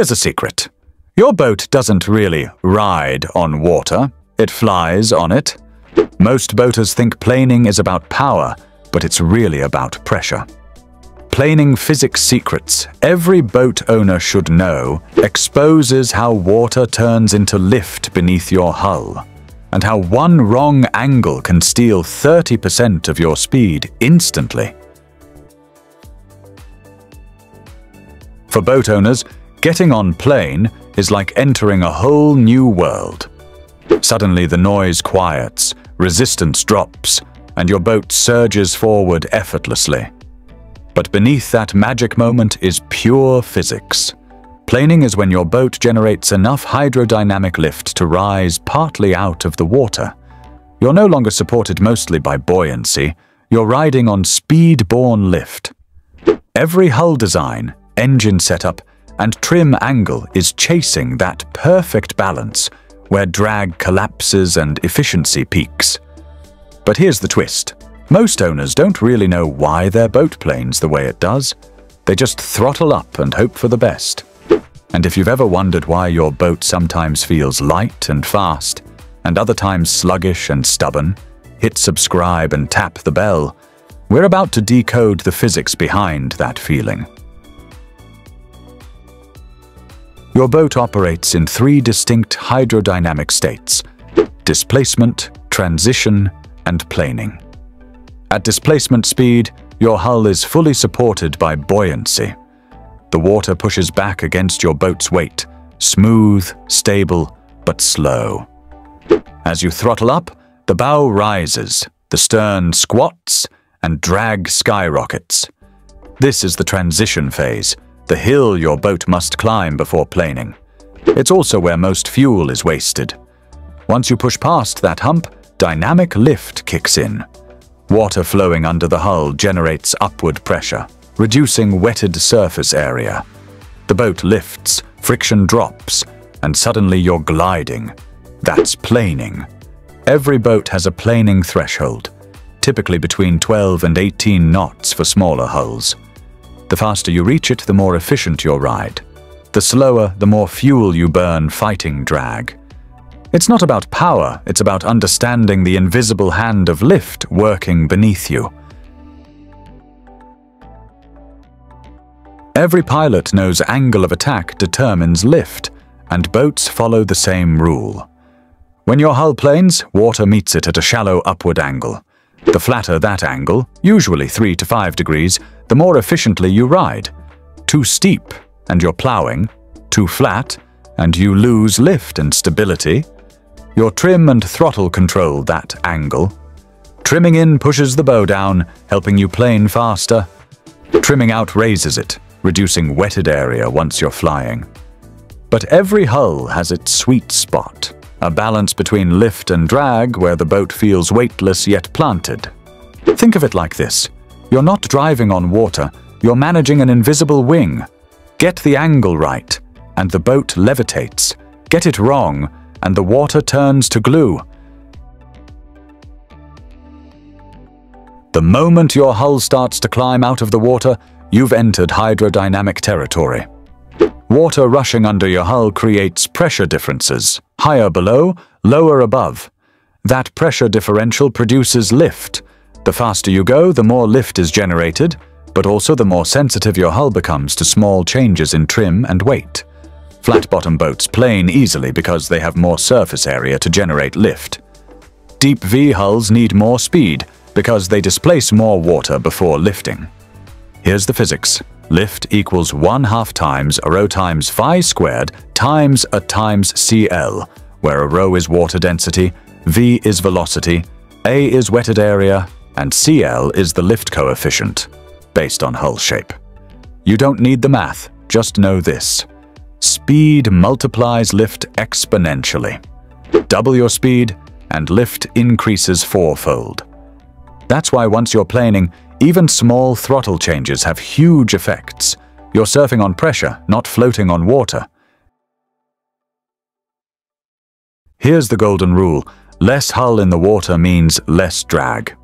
Here's a secret. Your boat doesn't really ride on water, it flies on it. Most boaters think planing is about power, but it's really about pressure. Planing physics secrets every boat owner should know exposes how water turns into lift beneath your hull, and how one wrong angle can steal 30% of your speed instantly. For boat owners, getting on plane is like entering a whole new world. Suddenly the noise quiets, resistance drops, and your boat surges forward effortlessly. But beneath that magic moment is pure physics. Planing is when your boat generates enough hydrodynamic lift to rise partly out of the water. You're no longer supported mostly by buoyancy, you're riding on speed-borne lift. Every hull design, engine setup, and trim angle is chasing that perfect balance where drag collapses and efficiency peaks. But here's the twist. Most owners don't really know why their boat planes the way it does. They just throttle up and hope for the best. And if you've ever wondered why your boat sometimes feels light and fast, and other times sluggish and stubborn, hit subscribe and tap the bell. We're about to decode the physics behind that feeling. Your boat operates in three distinct hydrodynamic states, displacement, transition, and planing. At displacement speed, your hull is fully supported by buoyancy. The water pushes back against your boat's weight, smooth, stable, but slow. As you throttle up, the bow rises, the stern squats, and drag skyrockets. This is the transition phase, the hill your boat must climb before planing. It's also where most fuel is wasted. Once you push past that hump, dynamic lift kicks in. Water flowing under the hull generates upward pressure, reducing wetted surface area. The boat lifts, friction drops, and suddenly you're gliding. That's planing. Every boat has a planing threshold, typically between 12 and 18 knots for smaller hulls. The faster you reach it, the more efficient your ride. The slower, the more fuel you burn fighting drag. It's not about power, it's about understanding the invisible hand of lift working beneath you. Every pilot knows angle of attack determines lift, and boats follow the same rule. When your hull planes, water meets it at a shallow upward angle. The flatter that angle, usually 3 to 5 degrees, the more efficiently you ride. Too steep, and you're ploughing. Too flat, and you lose lift and stability. Your trim and throttle control that angle. Trimming in pushes the bow down, helping you plane faster. Trimming out raises it, reducing wetted area once you're flying. But every hull has its sweet spot, a balance between lift and drag where the boat feels weightless yet planted. Think of it like this. You're not driving on water, you're managing an invisible wing. Get the angle right, and the boat levitates. Get it wrong, and the water turns to glue. The moment your hull starts to climb out of the water, you've entered hydrodynamic territory. Water rushing under your hull creates pressure differences, higher below, lower above. That pressure differential produces lift. The faster you go, the more lift is generated, but also the more sensitive your hull becomes to small changes in trim and weight. Flat-bottom boats plane easily because they have more surface area to generate lift. Deep V hulls need more speed because they displace more water before lifting. Here's the physics. Lift equals 1 half times a rho times V squared times a times CL, where a rho is water density, V is velocity, A is wetted area, and CL is the lift coefficient, based on hull shape. You don't need the math, just know this. Speed multiplies lift exponentially. Double your speed, and lift increases fourfold. That's why once you're planing, even small throttle changes have huge effects. You're surfing on pressure, not floating on water. Here's the golden rule. Less hull in the water means less drag.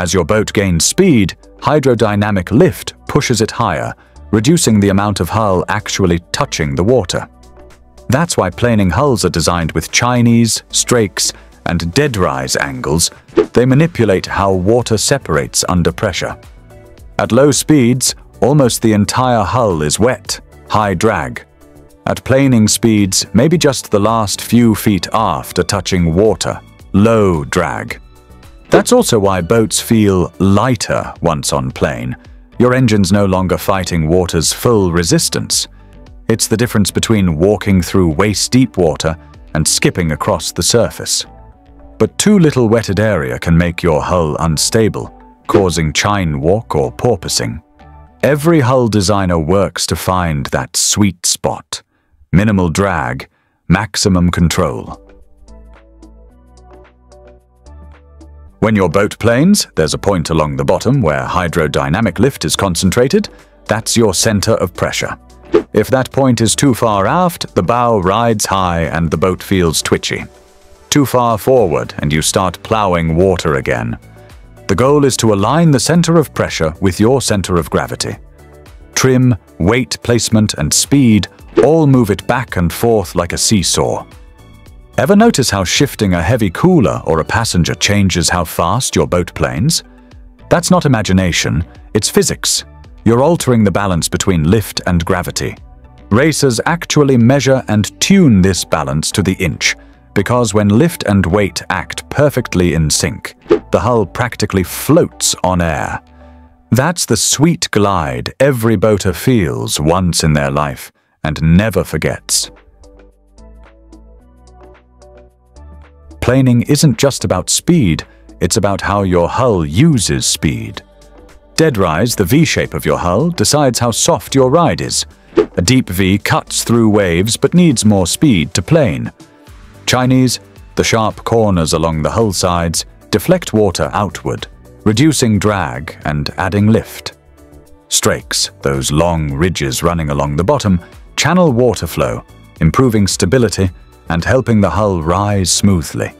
As your boat gains speed, hydrodynamic lift pushes it higher, reducing the amount of hull actually touching the water. That's why planing hulls are designed with chines, strakes, and dead rise angles. They manipulate how water separates under pressure. At low speeds, almost the entire hull is wet, high drag. At planing speeds, maybe just the last few feet aft are touching water, low drag. That's also why boats feel lighter once on plane. Your engine's no longer fighting water's full resistance. It's the difference between walking through waist-deep water and skipping across the surface. But too little wetted area can make your hull unstable, causing chine walk or porpoising. Every hull designer works to find that sweet spot. Minimal drag, maximum control. When your boat planes, there's a point along the bottom where hydrodynamic lift is concentrated. That's your center of pressure. If that point is too far aft, the bow rides high and the boat feels twitchy. Too far forward and you start plowing water again. The goal is to align the center of pressure with your center of gravity. Trim, weight placement, and speed all move it back and forth like a seesaw. Ever notice how shifting a heavy cooler or a passenger changes how fast your boat planes? That's not imagination, it's physics. You're altering the balance between lift and gravity. Racers actually measure and tune this balance to the inch, because when lift and weight act perfectly in sync, the hull practically floats on air. That's the sweet glide every boater feels once in their life and never forgets. Planing isn't just about speed, it's about how your hull uses speed. Dead rise, the V shape of your hull, decides how soft your ride is. A deep V cuts through waves but needs more speed to plane. Chines, the sharp corners along the hull sides, deflect water outward, reducing drag and adding lift. Strakes, those long ridges running along the bottom, channel water flow, improving stability and helping the hull rise smoothly.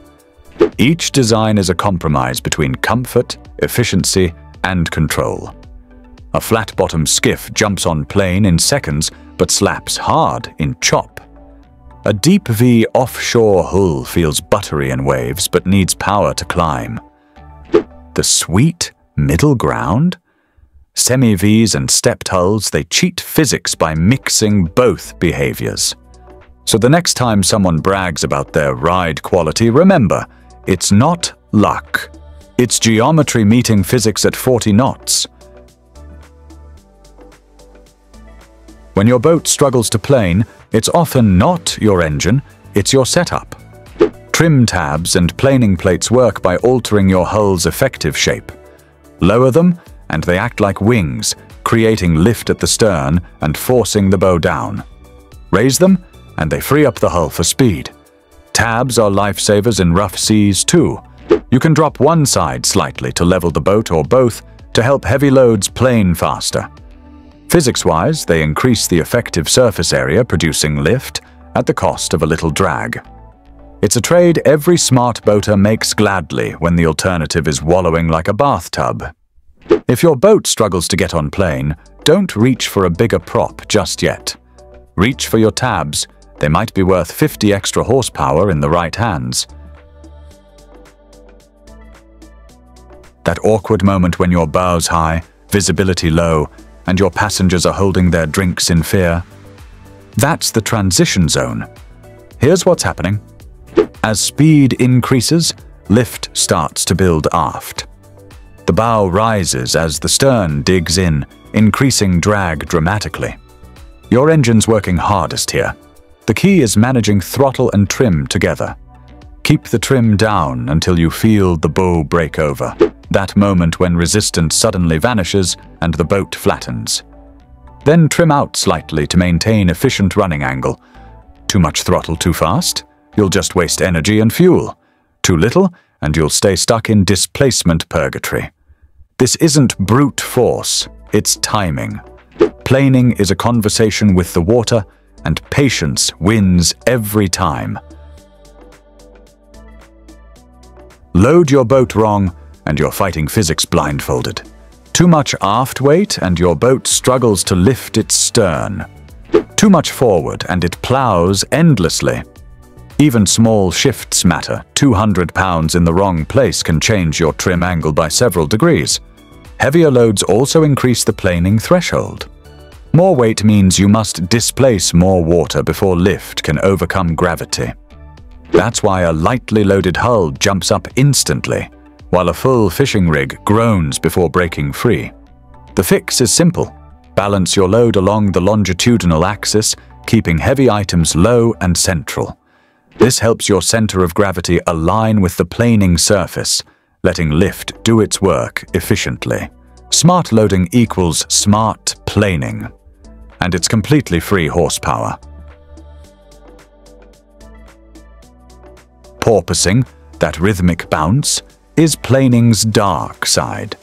Each design is a compromise between comfort, efficiency, and control. A flat-bottom skiff jumps on plane in seconds, but slaps hard in chop. A deep V offshore hull feels buttery in waves, but needs power to climb. The sweet middle ground? Semi-Vs and stepped hulls, they cheat physics by mixing both behaviors. So the next time someone brags about their ride quality, remember, it's not luck. It's geometry meeting physics at 40 knots. When your boat struggles to plane, it's often not your engine, it's your setup. Trim tabs and planing plates work by altering your hull's effective shape. Lower them, and they act like wings, creating lift at the stern and forcing the bow down. Raise them, and they free up the hull for speed. Tabs are lifesavers in rough seas too. You can drop one side slightly to level the boat or both to help heavy loads plane faster. Physics-wise, they increase the effective surface area producing lift at the cost of a little drag. It's a trade every smart boater makes gladly when the alternative is wallowing like a bathtub. If your boat struggles to get on plane, don't reach for a bigger prop just yet. Reach for your tabs they might be worth 50 extra horsepower in the right hands. That awkward moment when your bow's high, visibility low, and your passengers are holding their drinks in fear. That's the transition zone. Here's what's happening. As speed increases, lift starts to build aft. The bow rises as the stern digs in, increasing drag dramatically. Your engine's working hardest here. The key is managing throttle and trim together. Keep the trim down until you feel the bow break over, that moment when resistance suddenly vanishes and the boat flattens. Then trim out slightly to maintain efficient running angle. Too much throttle too fast? You'll just waste energy and fuel. Too little, and you'll stay stuck in displacement purgatory. This isn't brute force, it's timing. Planing is a conversation with the water and patience wins every time. Load your boat wrong, and you're fighting physics blindfolded. Too much aft weight and your boat struggles to lift its stern. Too much forward and it plows endlessly. Even small shifts matter. 200 pounds in the wrong place can change your trim angle by several degrees. Heavier loads also increase the planing threshold. More weight means you must displace more water before lift can overcome gravity. That's why a lightly loaded hull jumps up instantly, while a full fishing rig groans before breaking free. The fix is simple. Balance your load along the longitudinal axis, keeping heavy items low and central. This helps your center of gravity align with the planing surface, letting lift do its work efficiently. Smart loading equals smart planing, and it's completely free horsepower. Porpoising, that rhythmic bounce, is planing's dark side.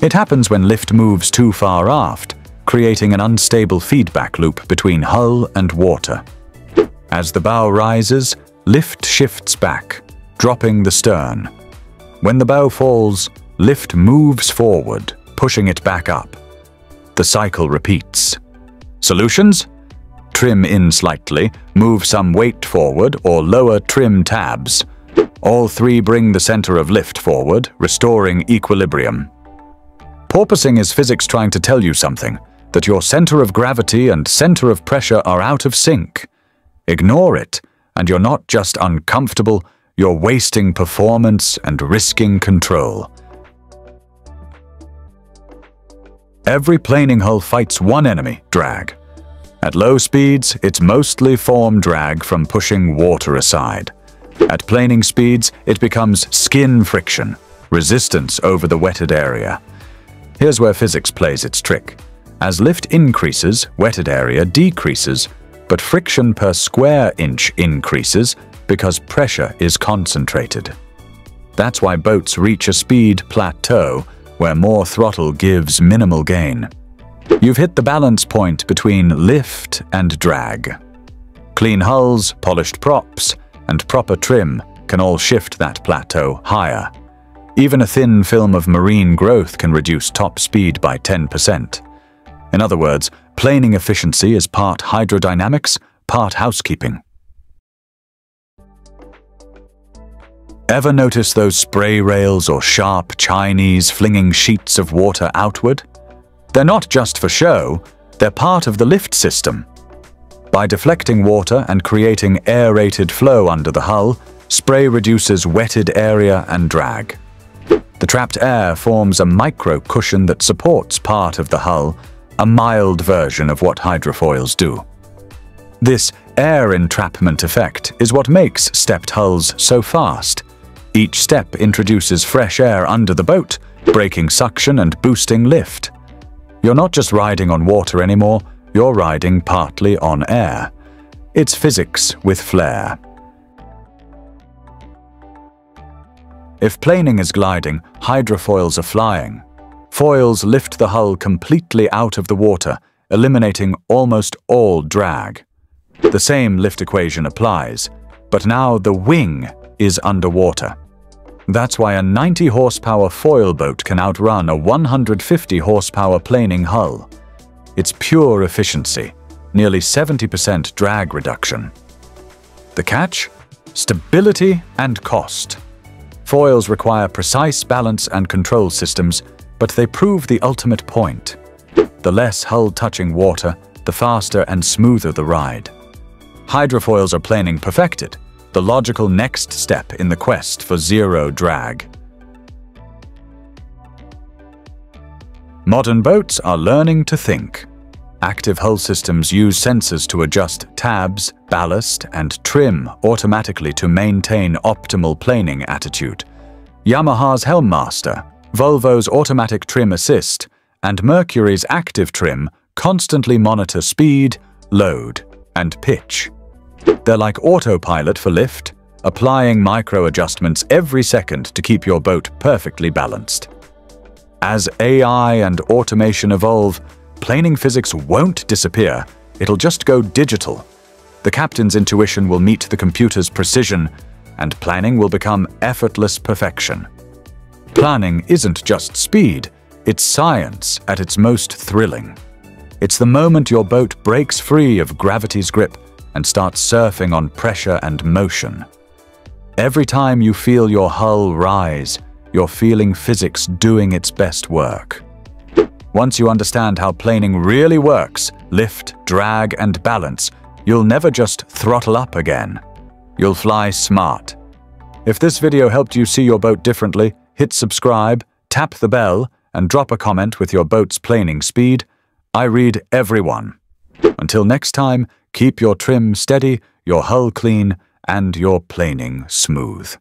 It happens when lift moves too far aft, creating an unstable feedback loop between hull and water. As the bow rises, lift shifts back, dropping the stern. When the bow falls, lift moves forward, pushing it back up. The cycle repeats. Solutions? Trim in slightly, move some weight forward, or lower trim tabs. All three bring the center of lift forward, restoring equilibrium. Porpoising is physics trying to tell you something, that your center of gravity and center of pressure are out of sync. Ignore it, and you're not just uncomfortable, you're wasting performance and risking control. Every planing hull fights one enemy, drag. At low speeds, it's mostly form drag from pushing water aside. At planing speeds, it becomes skin friction, resistance over the wetted area. Here's where physics plays its trick. As lift increases, wetted area decreases, but friction per square inch increases because pressure is concentrated. That's why boats reach a speed plateau where more throttle gives minimal gain. You've hit the balance point between lift and drag. Clean hulls, polished props, and proper trim can all shift that plateau higher. Even a thin film of marine growth can reduce top speed by 10%. In other words, Planing efficiency is part hydrodynamics, part housekeeping. Ever notice those spray rails or sharp chines flinging sheets of water outward? They're not just for show, they're part of the lift system. By deflecting water and creating aerated flow under the hull, spray reduces wetted area and drag. The trapped air forms a micro cushion that supports part of the hull a mild version of what hydrofoils do. This air entrapment effect is what makes stepped hulls so fast. Each step introduces fresh air under the boat, breaking suction and boosting lift. You're not just riding on water anymore, you're riding partly on air. It's physics with flair. If planing is gliding, hydrofoils are flying. Foils lift the hull completely out of the water, eliminating almost all drag. The same lift equation applies, but now the wing is underwater. That's why a 90 horsepower foil boat can outrun a 150 horsepower planing hull. It's pure efficiency, nearly 70% drag reduction. The catch? Stability and cost. Foils require precise balance and control systems but they prove the ultimate point. The less hull touching water, the faster and smoother the ride. Hydrofoils are planing perfected, the logical next step in the quest for zero drag. Modern boats are learning to think. Active hull systems use sensors to adjust tabs, ballast, and trim automatically to maintain optimal planing attitude. Yamaha's Helm Master Volvo's automatic trim assist, and Mercury's active trim constantly monitor speed, load, and pitch. They're like autopilot for lift, applying micro adjustments every second to keep your boat perfectly balanced. As AI and automation evolve, planing physics won't disappear, it'll just go digital. The captain's intuition will meet the computer's precision, and planning will become effortless perfection. Planning isn't just speed, It's science at its most thrilling. It's the moment your boat breaks free of gravity's grip and start surfing on pressure and motion. Every time you feel your hull rise, you're feeling physics doing its best work. Once you understand how planing really works, lift, drag, and balance, you'll never just throttle up again. You'll fly smart. If this video helped you see your boat differently, hit subscribe, tap the bell, and drop a comment with your boat's planing speed. I read everyone. Until next time, keep your trim steady, your hull clean, and your planing smooth.